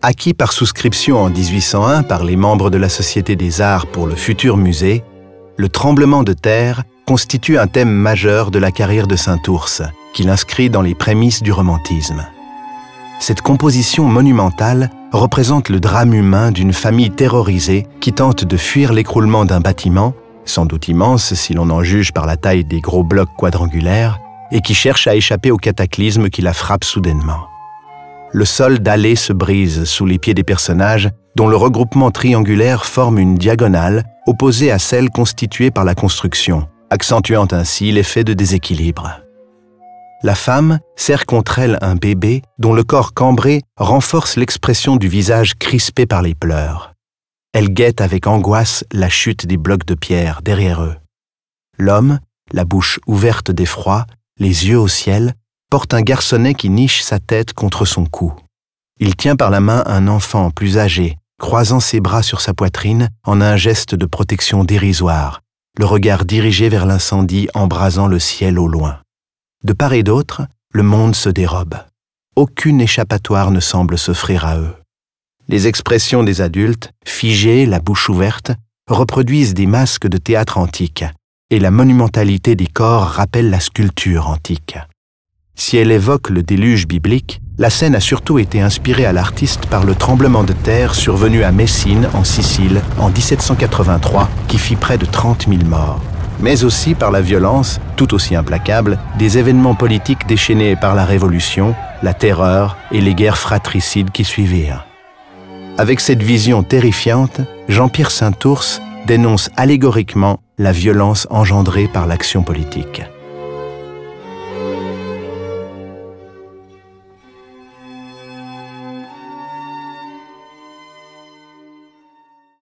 Acquis par souscription en 1801 par les membres de la Société des Arts pour le futur musée, le tremblement de terre constitue un thème majeur de la carrière de Saint-Ours, qu'il inscrit dans les prémices du romantisme. Cette composition monumentale représente le drame humain d'une famille terrorisée qui tente de fuir l'écroulement d'un bâtiment, sans doute immense si l'on en juge par la taille des gros blocs quadrangulaires, et qui cherche à échapper au cataclysme qui la frappe soudainement le sol dallé se brise sous les pieds des personnages dont le regroupement triangulaire forme une diagonale opposée à celle constituée par la construction, accentuant ainsi l'effet de déséquilibre. La femme serre contre elle un bébé dont le corps cambré renforce l'expression du visage crispé par les pleurs. Elle guette avec angoisse la chute des blocs de pierre derrière eux. L'homme, la bouche ouverte d'effroi, les yeux au ciel, porte un garçonnet qui niche sa tête contre son cou. Il tient par la main un enfant plus âgé, croisant ses bras sur sa poitrine en un geste de protection dérisoire, le regard dirigé vers l'incendie embrasant le ciel au loin. De part et d'autre, le monde se dérobe. Aucune échappatoire ne semble s'offrir à eux. Les expressions des adultes, figées, la bouche ouverte, reproduisent des masques de théâtre antique, et la monumentalité des corps rappelle la sculpture antique. Si elle évoque le déluge biblique, la scène a surtout été inspirée à l'artiste par le tremblement de terre survenu à Messine, en Sicile, en 1783, qui fit près de 30 000 morts, mais aussi par la violence, tout aussi implacable, des événements politiques déchaînés par la Révolution, la terreur et les guerres fratricides qui suivirent. Avec cette vision terrifiante, Jean-Pierre Saint-Ours dénonce allégoriquement la violence engendrée par l'action politique.